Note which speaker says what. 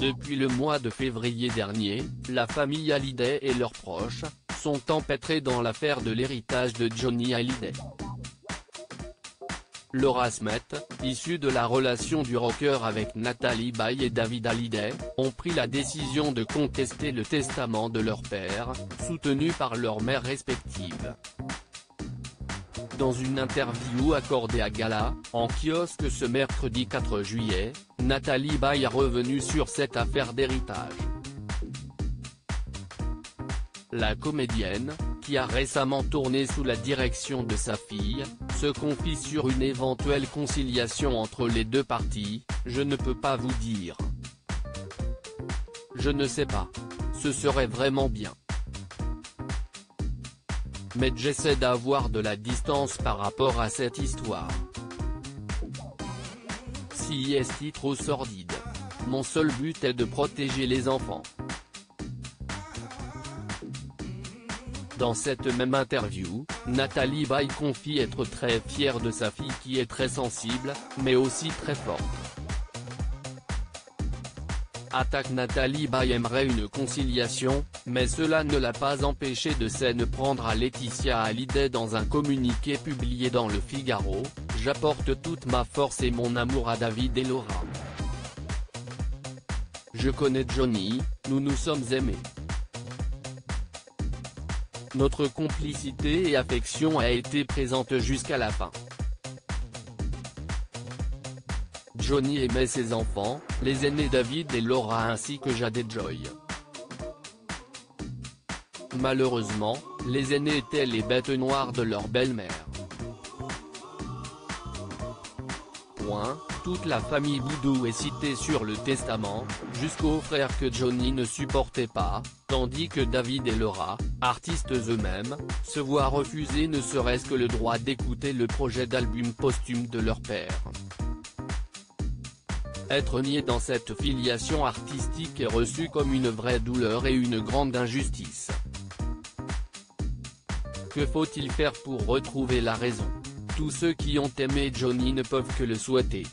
Speaker 1: Depuis le mois de février dernier, la famille Hallyday et leurs proches, sont empêtrés dans l'affaire de l'héritage de Johnny Hallyday. Laura Smith, issue de la relation du rocker avec Nathalie Baye et David Hallyday, ont pris la décision de contester le testament de leur père, soutenu par leurs mères respectives. Dans une interview accordée à Gala, en kiosque ce mercredi 4 juillet, Nathalie Baye a revenu sur cette affaire d'héritage. La comédienne, qui a récemment tourné sous la direction de sa fille, se confie sur une éventuelle conciliation entre les deux parties, je ne peux pas vous dire. Je ne sais pas. Ce serait vraiment bien mais j'essaie d'avoir de la distance par rapport à cette histoire. Si est trop sordide. Mon seul but est de protéger les enfants. Dans cette même interview, Nathalie Baye confie être très fière de sa fille qui est très sensible, mais aussi très forte. Attaque Nathalie Baye aimerait une conciliation, mais cela ne l'a pas empêché de s'en prendre à Laetitia Hallyday dans un communiqué publié dans Le Figaro, « J'apporte toute ma force et mon amour à David et Laura. Je connais Johnny, nous nous sommes aimés. Notre complicité et affection a été présente jusqu'à la fin. Johnny aimait ses enfants, les aînés David et Laura ainsi que Jade et Joy. Malheureusement, les aînés étaient les bêtes noires de leur belle-mère. Point, toute la famille Boudou est citée sur le testament, jusqu'aux frères que Johnny ne supportait pas, tandis que David et Laura, artistes eux-mêmes, se voient refuser ne serait-ce que le droit d'écouter le projet d'album posthume de leur père. Être nié dans cette filiation artistique est reçu comme une vraie douleur et une grande injustice. Que faut-il faire pour retrouver la raison? Tous ceux qui ont aimé Johnny ne peuvent que le souhaiter.